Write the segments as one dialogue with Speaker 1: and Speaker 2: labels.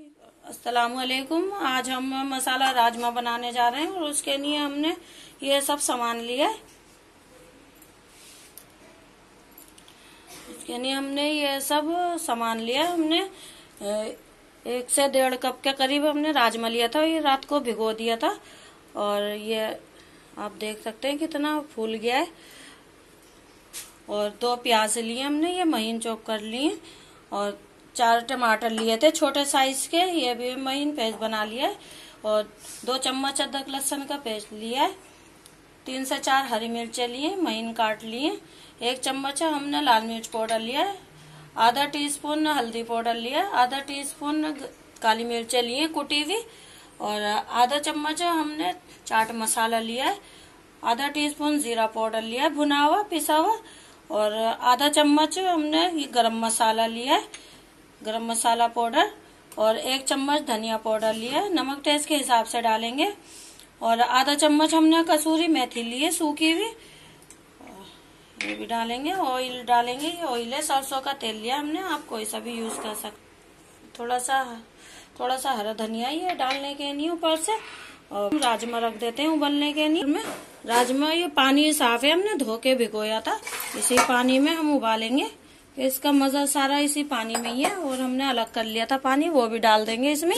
Speaker 1: असलकुम आज हम मसाला राजमा बनाने जा रहे हैं और उसके लिए हमने ये सब सामान लिया है। उसके लिए हमने ये सब सामान लिया हमने एक से डेढ़ कप के करीब हमने राजमा लिया था ये रात को भिगो दिया था। और ये आप देख सकते हैं कितना फूल गया है। और दो प्याज लिए हमने, ये महीन चौक कर लिए और चार टमाटर लिए थे, छोटे साइज़ के, ये भी महीन पेस्ट बना लिया और दो चम्मच अदरक लहसन का पेस्ट लिया है तीन से चार हरी मिर्चें लिए महीन काट लिए। एक चम्मच हमने लाल मिर्च पाउडर लिया है आधा टीस्पून हल्दी पाउडर लिया आधा टीस्पून काली मिर्चें लिए, कुटी हुई। और आधा चम्मच हमने चाट मसाला लिया है आधा टीस्पून जीरा पाउडर लिया है भुना हुआ, पिसा हुआ। और आधा चम्मच हमने ये गरम मसाला लिया है गरम मसाला पाउडर और एक चम्मच धनिया पाउडर लिया नमक टेस्ट के हिसाब से डालेंगे। और आधा चम्मच हमने कसूरी मेथी ली है सूखी हुई। ये भी डालेंगे ऑयल डालेंगे। ये ऑयल है, सरसों का तेल लिया हमने। आप कोई सा भी यूज़ कर सकते थोड़ा सा थोड़ा सा हरा धनिया ये डालने के लिए ऊपर से। और राजमा रख देते हैं उबलने के लिए। में राजमा ये पानी साफ़ है, हमने धो के भिगोया था। इसी पानी में हम उबालेंगे। इसका मज़ा सारा इसी पानी में ही है और हमने अलग कर लिया था पानी, वो भी डाल देंगे इसमें।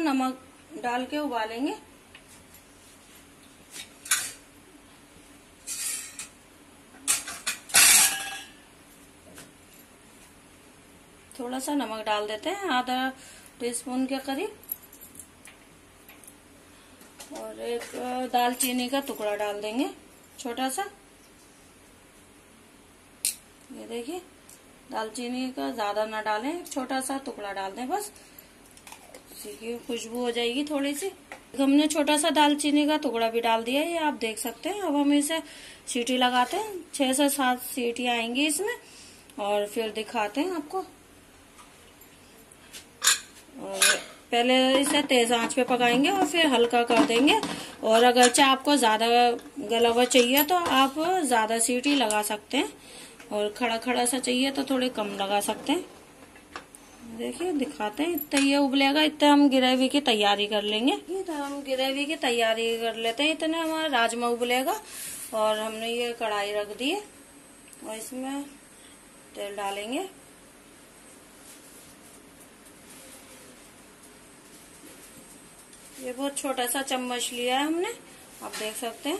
Speaker 1: नमक डाल के उबालेंगे। थोड़ा सा नमक डाल देते हैं, आधा टीस्पून के करीब। और एक दालचीनी का टुकड़ा डाल देंगे छोटा सा ये देखिए, दालचीनी का ज़्यादा ना डालें, एक छोटा सा टुकड़ा डाल दें बस। की खुशबू हो जाएगी थोड़ी सी हमने छोटा सा दालचीनी का टुकड़ा भी डाल दिया, ये आप देख सकते हैं। अब हम इसे सीटी लगाते हैं, छह से सात सीटी आएँगी इसमें, और फिर दिखाते हैं आपको। पहले इसे तेज आँच पे पकाएँगे और फिर हल्का कर देंगे। और अगर चाहे आपको ज़्यादा गला हुआ चाहिए तो आप ज़्यादा सीटी लगा सकते हैं। और खड़ा खड़ा सा चाहिए तो थोड़े कम लगा सकते हैं। देखिए, दिखाते हैं। इतना ये उबलेगा, इतना हम ग्रेवी की तैयारी कर लेंगे। तो हम ग्रेवी की तैयारी कर लेते हैं। इतने हमारा राजमा उबलेगा और हमने ये कढ़ाई रख दी और इसमें तेल डालेंगे। ये बहुत छोटा सा चम्मच लिया है हमने। आप देख सकते हैं।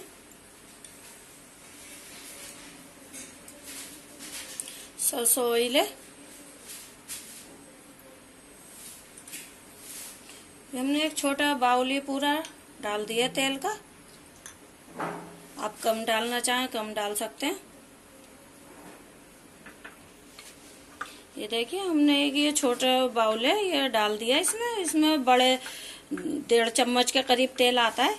Speaker 1: सरसों ऑयल है। हमने एक छोटा बाउल पूरा डाल दिया तेल का। आप कम डालना चाहें, कम डाल सकते हैं। ये देखिए, हमने एक ये छोटा बाउल है, ये डाल दिया इसमें। इसमें बड़े डेढ़ चम्मच के करीब तेल आता है।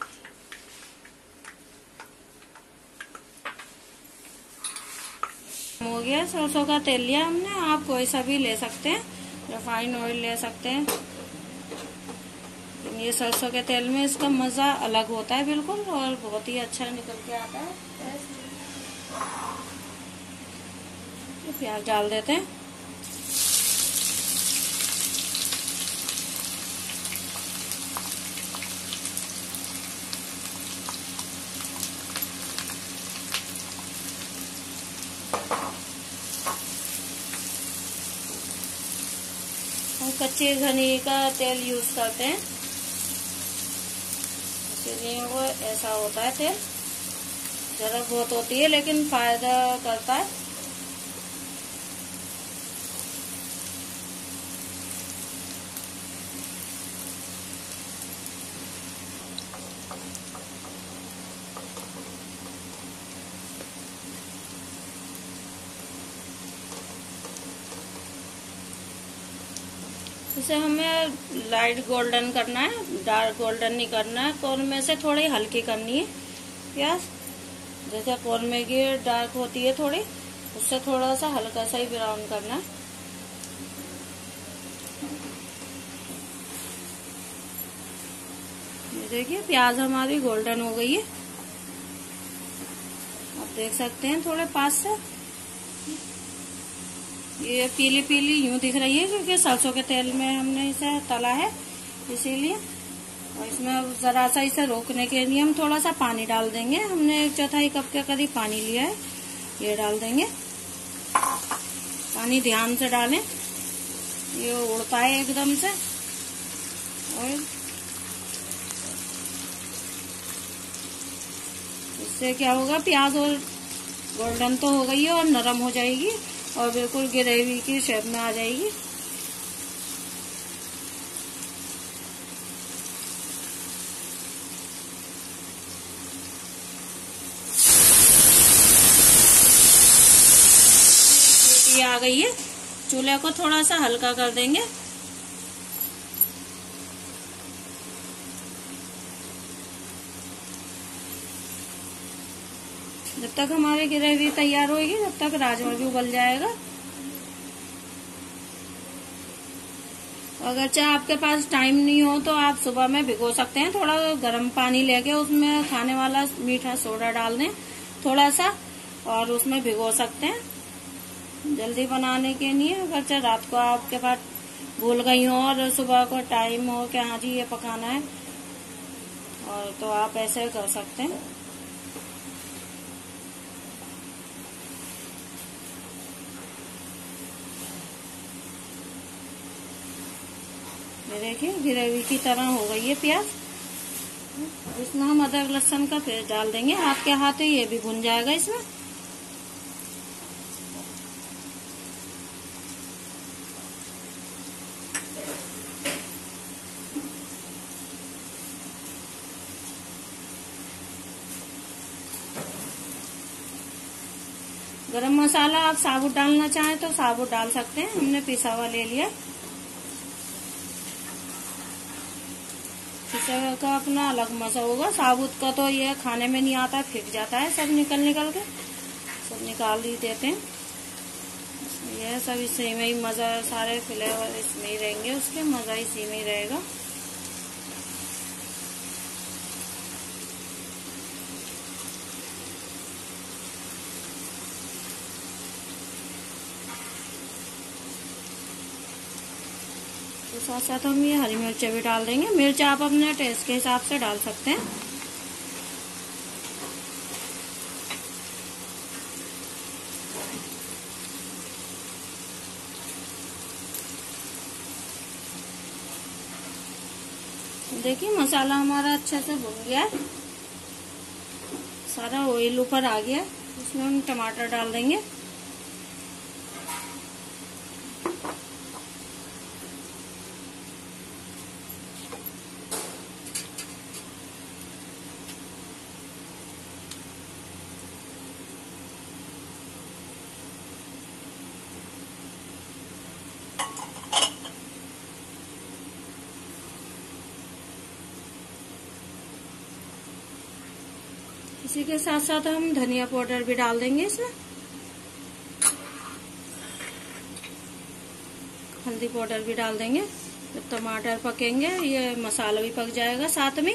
Speaker 1: हो गया, सरसों का तेल लिया हमने। आप कोई सा भी ले सकते हैं, रिफाइंड ऑयल ले सकते हैं। ये सरसों के तेल में इसका मज़ा अलग होता है बिल्कुल, और बहुत ही अच्छा निकल के आता है। प्याज डाल देते हैं हम कच्चे धनी का तेल यूज़ करते हैं। इसीलिए वो ऐसा होता है तेल। ज़रूरत बहुत होती है, लेकिन फ़ायदा करता है। इसे हमें लाइट गोल्डन करना है डार्क गोल्डन नहीं करना है कौन से थोड़ी हल्की करनी है प्याज जैसे कौन की डार्क होती है थोड़ी, उससे थोड़ा सा हल्का सा ही ब्राउन करना है। देखिए, प्याज हमारी गोल्डन हो गई है। आप देख सकते हैं थोड़े पास से। ये पीली पीली यूँ दिख रही है क्योंकि सरसों के तेल में हमने इसे तला है, इसीलिए। और इसमें जरा सा इसे रोकने के लिए हम थोड़ा सा पानी डाल देंगे। हमने एक चौथाई कप के करीब पानी लिया है, ये डाल देंगे। पानी ध्यान से डालें, ये उड़ता है एकदम से। और इससे क्या होगा, प्याज और गोल्डन तो हो गई है और नरम हो जाएगी। और बिल्कुल ग्रेवी की शेप में आ जाएगी। आ गई है। चूल्हे को थोड़ा सा हल्का कर देंगे। जब तक हमारी ग्रेवी तैयार होगी तब तक राजमा भी उबल जाएगा। अगर चाहे आपके पास टाइम नहीं हो तो आप सुबह में भिगो सकते हैं। थोड़ा गर्म पानी लेके उसमें खाने वाला मीठा सोडा डाल दें, थोड़ा सा, और उसमें भिगो सकते हैं। जल्दी बनाने के लिए अगर चाहे रात को आपके पास भूल गई हो और सुबह को टाइम हो कि हाँ जी, ये पकाना है, और तो आप ऐसे कर सकते हैं। ये देखिए ग्रेवी की तरह हो गई है प्याज। इसमें हम अदरक लहसन का पेस्ट डाल देंगे। आपके हाथ ये भी भुन जाएगा इसमें। गरम मसाला आप साबुत डालना चाहें तो साबुत डाल सकते हैं। हमने पिसा हुआ ले लिया। पिसा का अपना अलग मज़ा होगा। साबुत का तो ये खाने में नहीं आता, फेंक जाता है सब निकल निकल के। सब निकाल ही देते हैं। यह सब इसी में ही मज़ा, सारे फ्लेवर इसमें ही रहेंगे, उसके मज़ा इसी में ही रहेगा। साथ साथ हम ये हरी मिर्चें भी डाल देंगे। मिर्च आप अपने टेस्ट के हिसाब से डाल सकते हैं। देखिए, मसाला हमारा अच्छे से भुन गया है। सारा ऑयल ऊपर आ गया इसमें हम टमाटर डाल देंगे इसी के साथ साथ हम धनिया पाउडर भी डाल देंगे इसमें। हल्दी पाउडर भी डाल देंगे। जब टमाटर पकेंगे, ये मसाला भी पक जाएगा साथ में।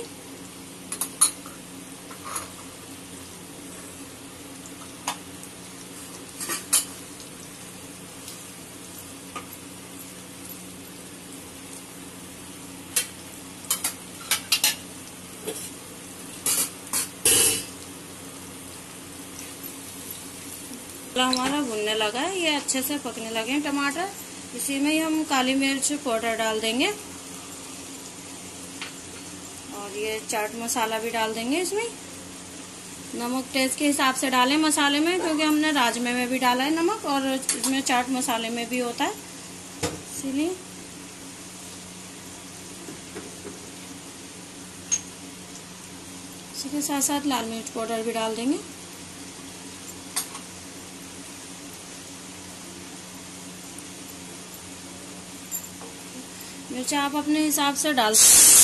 Speaker 1: हमारा भुनने लगा है, ये अच्छे से पकने लगे हैं टमाटर। इसी में ही हम काली मिर्च पाउडर डाल देंगे। और ये चाट मसाला भी डाल देंगे इसमें। नमक टेस्ट के हिसाब से डालें मसाले में, क्योंकि हमने राजमे में भी डाला है नमक, और इसमें चाट मसाले में भी होता है। इसीलिए। इसी के साथ साथ लाल मिर्च पाउडर भी डाल देंगे। मिर्चा आप अपने हिसाब से डाल सकते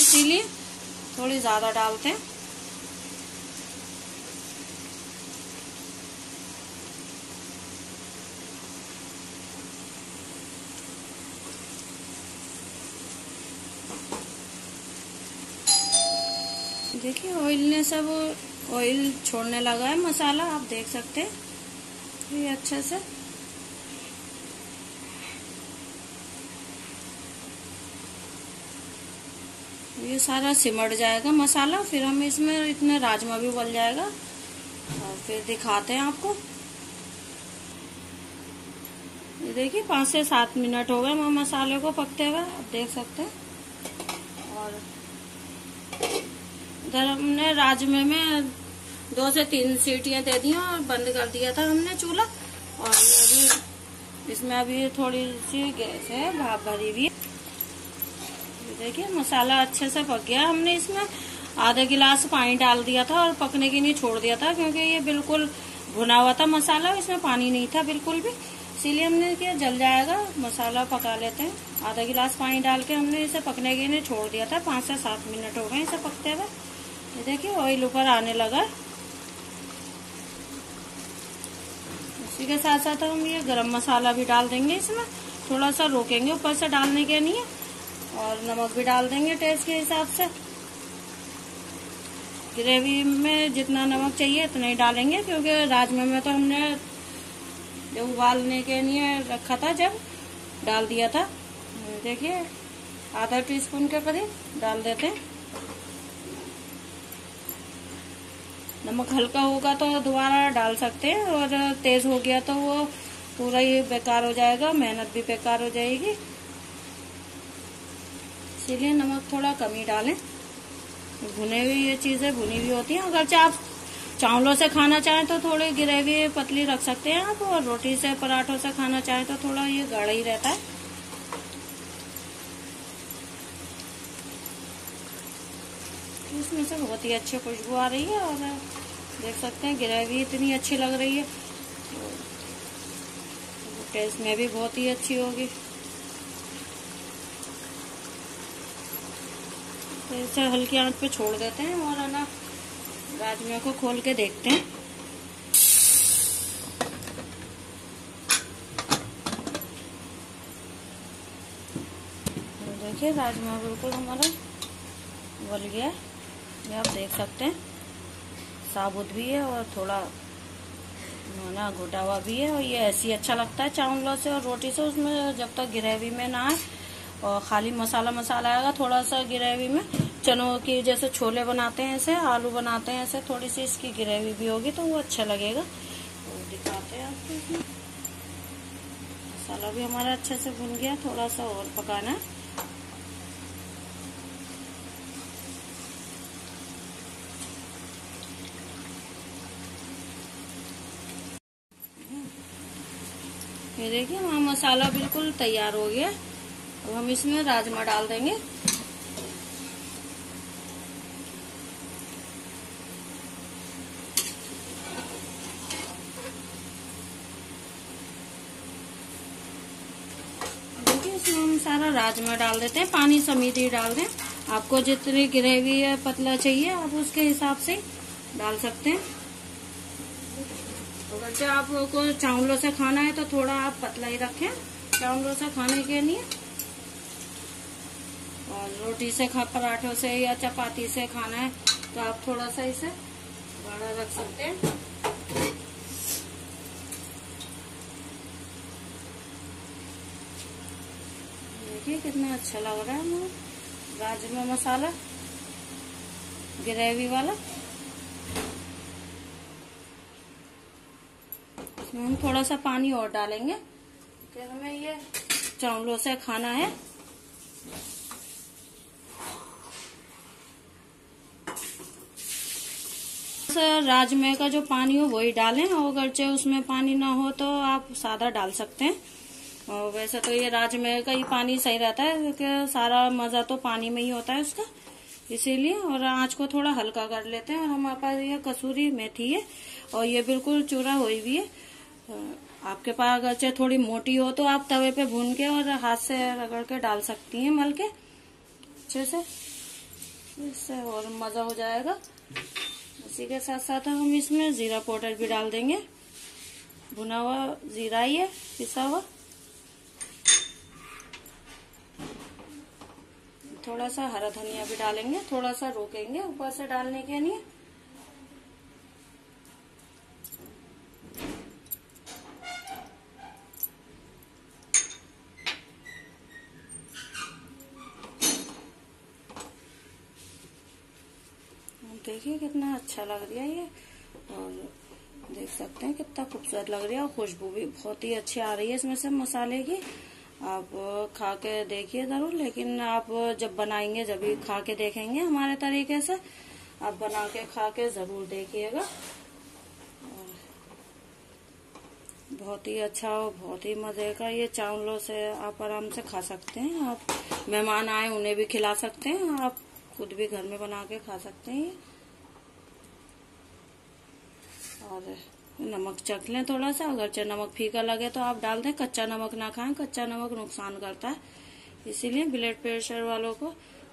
Speaker 1: इसीलिए थोड़ी ज़्यादा डालते हैं। देखिए ऑयल ने सब ऑयल छोड़ने लगा है मसाला, आप देख सकते हैं। ये अच्छे से ये सारा सिमट जाएगा मसाला, फिर हम इसमें इतने राजमा भी उबल जाएगा। और फिर दिखाते हैं आपको। ये देखिए, पाँच से सात मिनट हो गए मसाले को पकते हुए, आप देख सकते हैं। और इधर हमने राजमे में दो से तीन सीटियाँ दे दी और बंद कर दिया था हमने चूल्हा। और अभी, इसमें अभी थोड़ी सी गैस है, भाप भरी हुई देखिए, मसाला अच्छे से पक गया। हमने इसमें आधा गिलास पानी डाल दिया था और पकने के लिए छोड़ दिया था, क्योंकि ये बिल्कुल भुना हुआ था मसाला, इसमें पानी नहीं था बिल्कुल भी। इसीलिए हमने किया, जल जाएगा, मसाला पका लेते हैं। आधा गिलास पानी डाल के हमने इसे पकने के लिए छोड़ दिया था, पाँच से सात मिनट हो गए इसे पकते हुए। ये देखिए ऑयल ऊपर आने लगा। इसी के साथ साथ हम ये गरम मसाला भी डाल देंगे इसमें। थोड़ा सा रोकेंगे ऊपर से डालने के लिए। और नमक भी डाल देंगे टेस्ट के हिसाब से। ग्रेवी में जितना नमक चाहिए इतना ही डालेंगे, क्योंकि राजमा में तो हमने जब उबालने के लिए रखा था जब, डाल दिया था। देखिए, आधा टीस्पून के करीब डाल देते हैं। नमक हल्का होगा तो दोबारा डाल सकते हैं, और तेज हो गया तो वो पूरा ही बेकार हो जाएगा, मेहनत भी बेकार हो जाएगी। इसीलिए नमक थोड़ा कम ही डालें। भुने हुई ये चीज़ें, भुनी हुई होती हैं। अगर आप चावलों से खाना चाहें तो थोड़ी ग्रेवी पतली रख सकते हैं आप, और रोटी से, पराठों से खाना चाहें तो थोड़ा ये गाढ़ा ही रहता है। इसमें से बहुत ही अच्छी खुशबू आ रही है, और देख सकते हैं ग्रेवी इतनी अच्छी लग रही है। टेस्ट में भी बहुत ही अच्छी होगी। तो इसे हल्की आँच पे छोड़ देते हैं और है ना राजमा को खोल के देखते हैं। देखिए राजमा बिल्कुल हमारा उबल गया ये आप देख सकते हैं, साबुत भी है और थोड़ा ना, घुटा हुआ भी है और ये ऐसी अच्छा लगता है चावलों से और रोटी से, उसमें जब तक ग्रेवी में ना आए और खाली मसाला मसाला आएगा, थोड़ा सा ग्रेवी में। चनों की जैसे छोले बनाते हैं, ऐसे आलू बनाते हैं, ऐसे थोड़ी सी इसकी ग्रेवी भी होगी तो वो अच्छा लगेगा। तो दिखाते हैं आपको मसाला भी हमारा अच्छे से भुन गया, थोड़ा सा और पकाना है। ये देखिए, वहाँ मसाला बिल्कुल तैयार हो गया। अब हम इसमें राजमा डाल देंगे। हम सारा राजमा डाल देते हैं, पानी समित ही डाल दें। आपको जितनी ग्रेवी या पतला चाहिए, आप उसके हिसाब से डाल सकते हैं। अगर जो आपको चावलों से खाना है तो थोड़ा आप पतला ही रखें, चावलों से खाने के लिए। और रोटी से खा, पराठों से या चपाती से खाना है तो आप थोड़ा सा इसे बड़ा रख सकते हैं। देखिए कितना अच्छा लग रहा है राजमा मसाला, ग्रेवी वाला। हम थोड़ा सा पानी और डालेंगे फिर हमें ये चावलों से खाना है। राजमे का जो पानी हो, वही डालें और अगर चाहे उसमें पानी ना हो तो आप सादा डाल सकते हैं। और वैसे तो ये राजमे का ही पानी सही रहता है, क्योंकि सारा मज़ा तो पानी में ही होता है उसका। इसीलिए और आँच को थोड़ा हल्का कर लेते हैं और हमारे पास ये कसूरी मेथी है और ये बिल्कुल चूरा हुई भी है। आपके पास अगर चाहे थोड़ी मोटी हो तो आप तवे पे भून के और हाथ से रगड़ के डाल सकती हैं मल के। अच्छे से। इससे और मज़ा हो जाएगा। इसी के साथ साथ हम इसमें जीरा पाउडर भी डाल देंगे। भुना हुआ जीरा ही है, पिसा हुआ। थोड़ा सा हरा धनिया भी डालेंगे, थोड़ा सा रोकेंगे ऊपर से डालने के लिए। देखिए, कितना अच्छा लग रहा है ये। और देख सकते हैं कितना खूबसूरत लग रहा है। और खुशबू भी बहुत ही अच्छी आ रही है इसमें से मसाले की। आप खा के देखिए ज़रूर, लेकिन आप जब बनाएँगे, जब भी खा के देखेंगे हमारे तरीके से, आप बना के खा के ज़रूर देखिएगा। बहुत ही अच्छा और बहुत ही मज़े का ये चावलों से आप आराम से खा सकते हैं। आप मेहमान आए, उन्हें भी खिला सकते हैं। आप खुद भी घर में बना के खा सकते हैं और नमक चख लें थोड़ा सा। अगर चाहे नमक फीका लगे तो आप डाल दें। कच्चा नमक ना खाएँ। कच्चा नमक नुकसान करता है। इसीलिए ब्लड प्रेशर वालों को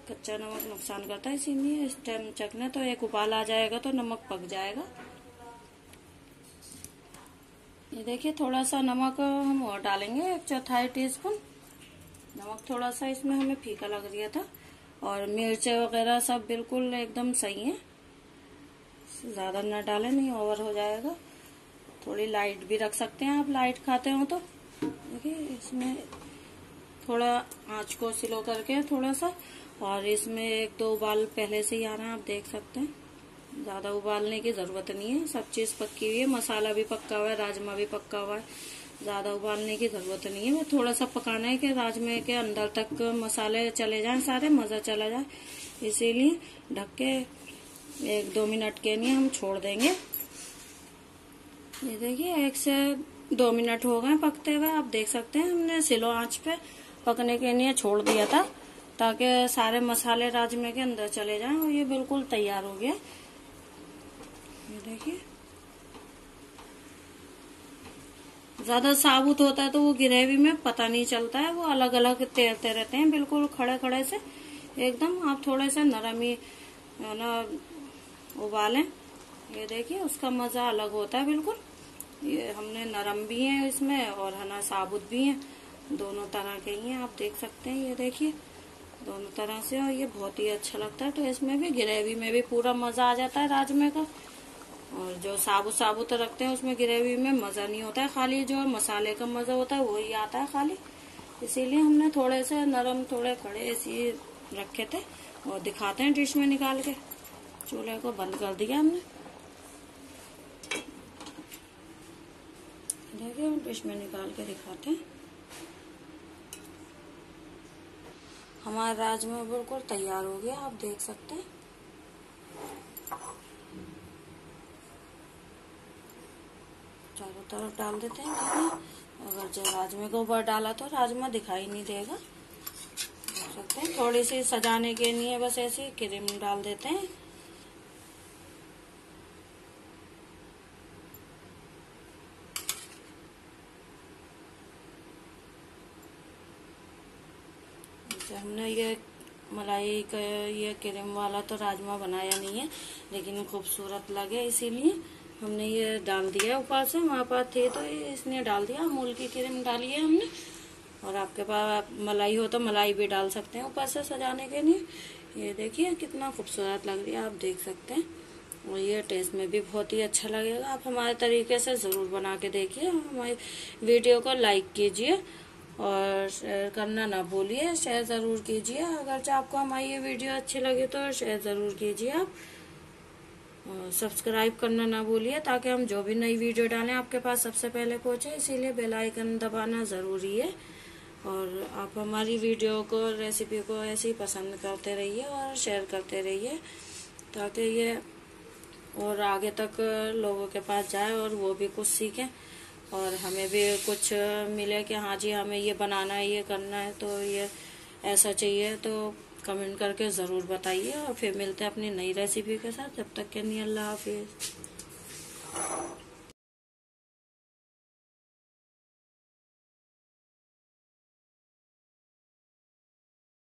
Speaker 1: कच्चा नमक नुकसान करता है। इसीलिए इस टाइम चख लें तो एक उबाल आ जाएगा तो नमक पक जाएगा। ये देखिए, थोड़ा सा नमक हम और डालेंगे। एक चौथाई टी स्पून नमक थोड़ा सा इसमें हमें फीका लग रहा था। और मिर्चे वगैरह सब बिल्कुल एकदम सही है। ज़्यादा ना डालें, नहीं ओवर हो जाएगा। थोड़ी लाइट भी रख सकते हैं आप लाइट खाते हो तो। देखिए, इसमें थोड़ा आँच को स्लो करके थोड़ा सा, और इसमें एक दो उबाल पहले से ही आ रहे हैं आप देख सकते हैं। ज़्यादा उबालने की ज़रूरत नहीं है, सब चीज़ पक्की हुई है। मसाला भी पक्का हुआ है, राजमा भी पक्का हुआ है। ज़्यादा उबालने की ज़रूरत नहीं है। मैं थोड़ा सा पकाना है कि राजमे के अंदर तक मसाले चले जाएँ, सारे मज़ा चला जाए। इसीलिए ढक के एक दो मिनट के लिए हम छोड़ देंगे। ये देखिए, एक से दो मिनट हो गए पकते हुए। आप देख सकते हैं, हमने सिलो आँच पे पकने के लिए छोड़ दिया था, ताकि सारे मसाले राजमे के अंदर चले जाएँ और ये बिल्कुल तैयार हो गया। ये देखिए, ज़्यादा साबुत होता है तो वो ग्रेवी में पता नहीं चलता है, वो अलग अलग तैरते रहते हैं, बिल्कुल खड़े खड़े से। एकदम आप थोड़े से नरम, ही ना उबालें। ये देखिए, उसका मज़ा अलग होता है बिल्कुल। ये हमने नरम भी है इसमें और है ना, साबुत भी है। दोनों तरह के ही हैं, आप देख सकते हैं। ये देखिए, दोनों तरह से और ये बहुत ही अच्छा लगता है। तो इसमें भी, ग्रेवी में भी पूरा मज़ा आ जाता है राजमे का। और जो साबुत साबुत रखते हैं, उसमें ग्रेवी में मज़ा नहीं होता है खाली। जो मसाले का मज़ा होता है, वही आता है खाली। इसीलिए हमने थोड़े से नरम, थोड़े खड़े ऐसे रखे थे और दिखाते हैं डिश में निकाल के। चूल्हे को बंद कर दिया हमने। देखिए, हम डिश में निकाल के दिखाते हैं। हमारा राजमा बिल्कुल तैयार हो गया, आप देख सकते हैं। चारों तरफ़ डाल देते हैं देखिए अगर जो राजमे को ऊपर डाला तो राजमा दिखाई नहीं देगा। देख सकते हैं, थोड़ी सी सजाने के लिए बस ऐसे क्रीम डाल देते हैं। हमने ये मलाई का ये क्रीम वाला तो राजमा बनाया नहीं है, लेकिन खूबसूरत लगे इसीलिए हमने ये डाल दिया ऊपर से। वहाँ पास थे तो इसने डाल दिया, अमूल की क्रीम डाली है हमने। और आपके पास मलाई हो तो मलाई भी डाल सकते हैं ऊपर से सजाने के लिए। ये देखिए कितना खूबसूरत लग रही है, आप देख सकते हैं। और ये टेस्ट में भी बहुत ही अच्छा लगेगा। आप हमारे तरीके से ज़रूर बना के देखिए। हमारी वीडियो को लाइक कीजिए। और शेयर करना ना भूलिए, शेयर ज़रूर कीजिए। अगर आपको हमारी ये वीडियो अच्छी लगे तो शेयर ज़रूर कीजिए आप। सब्सक्राइब करना ना भूलिए, ताकि हम जो भी नई वीडियो डालें आपके पास सबसे पहले पहुँचे। इसीलिए बेल आइकन दबाना ज़रूरी है। और आप हमारी वीडियो को, रेसिपी को ऐसे ही पसंद करते रहिए और शेयर करते रहिए, ताकि ये और आगे तक लोगों के पास जाए और वो भी कुछ सीखें। और हमें भी कुछ मिले कि हाँ जी, हमें ये बनाना है, ये करना है तो ये ऐसा चाहिए तो कमेंट करके ज़रूर बताइए और फिर मिलते हैं अपनी नई रेसिपी के साथ। जब तक के नहीं अल्लाह हाफिज़।